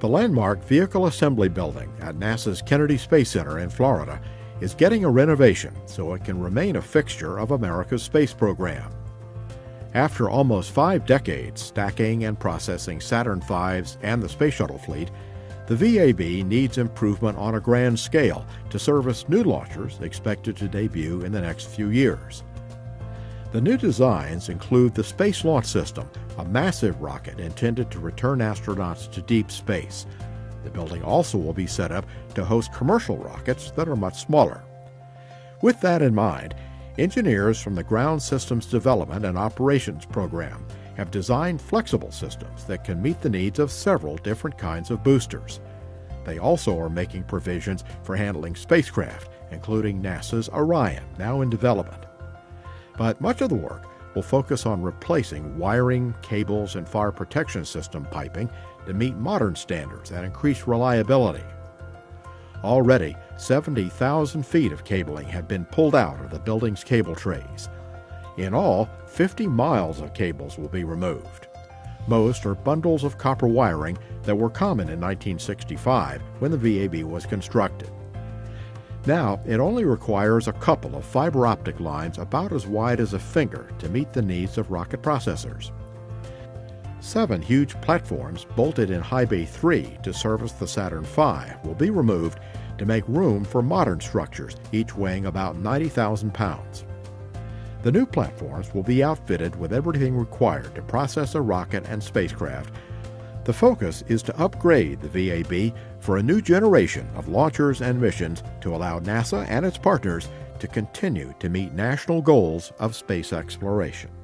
The landmark Vehicle Assembly Building at NASA's Kennedy Space Center in Florida is getting a renovation so it can remain a fixture of America's space program. After almost five decades stacking and processing Saturn V's and the Space Shuttle fleet, the VAB needs improvement on a grand scale to service new launchers expected to debut in the next few years. The new designs include the Space Launch System, a massive rocket intended to return astronauts to deep space. The building also will be set up to host commercial rockets that are much smaller. With that in mind, engineers from the Ground Systems Development and Operations Program have designed flexible systems that can meet the needs of several different kinds of boosters. They also are making provisions for handling spacecraft, including NASA's Orion, now in development. But much of the work will focus on replacing wiring, cables, and fire protection system piping to meet modern standards and increase reliability. Already, 70,000 feet of cabling have been pulled out of the building's cable trays. In all, 50 miles of cables will be removed. Most are bundles of copper wiring that were common in 1965 when the VAB was constructed. Now, it only requires a couple of fiber optic lines about as wide as a finger to meet the needs of rocket processors. Seven huge platforms bolted in High Bay 3 to service the Saturn V will be removed to make room for modern structures, each weighing about 90,000 pounds. The new platforms will be outfitted with everything required to process a rocket and spacecraft the focus is to upgrade the VAB for a new generation of launchers and missions to allow NASA and its partners to continue to meet national goals of space exploration.